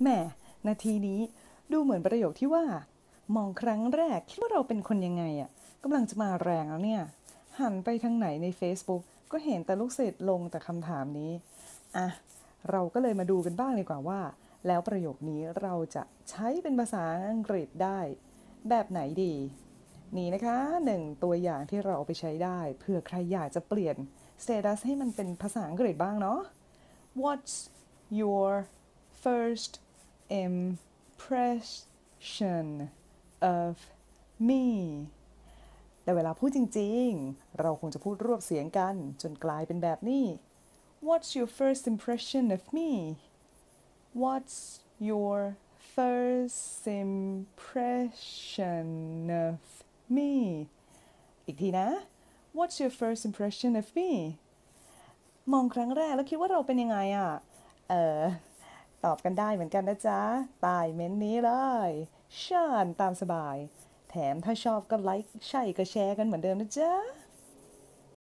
แหมนาทีนี้ดูเหมือนประโยคที่ว่า มองครั้งแรกคิดว่าเราเป็นคนยังไงอะ่ะกำลังจะมาแรงแล้วเนี่ย หันไปทางไหนใน Facebook ก็เห็นแต่ลูกศิษย์ลงแต่คำถามนี้อะเราก็เลยมาดูกันบ้างดีกว่าว่า แล้วประโยคนี้เราจะใช้เป็นภาษาอังกฤษได้ แบบไหนดี นี่นะคะหนึ่งตัวอย่างที่เราเอาไปใช้ได้เผื่อใครอยากจะเปลี่ยน status ให้มันเป็นภาษาอังกฤษบ้างเนาะ What's your first impression of me แต่เวลาพูดจริงๆ เราคงจะพูดรวบเสียงกันจนกลายเป็นแบบนี้ What's your first impression of me What's your first impression of me อีกทีนะ What's your first impression of me มองครั้งแรกแล้วคิดว่าเราเป็นยังไงอะ่ะ เออ ตอบกันได้เหมือนกันนะจ๊ะใตายเม้นนี้เลยชาญตามสบาย แถมถ้าชอบก็ไลค์ใช่ก็แชร์กันเหมือนเดิมนะจ๊ะ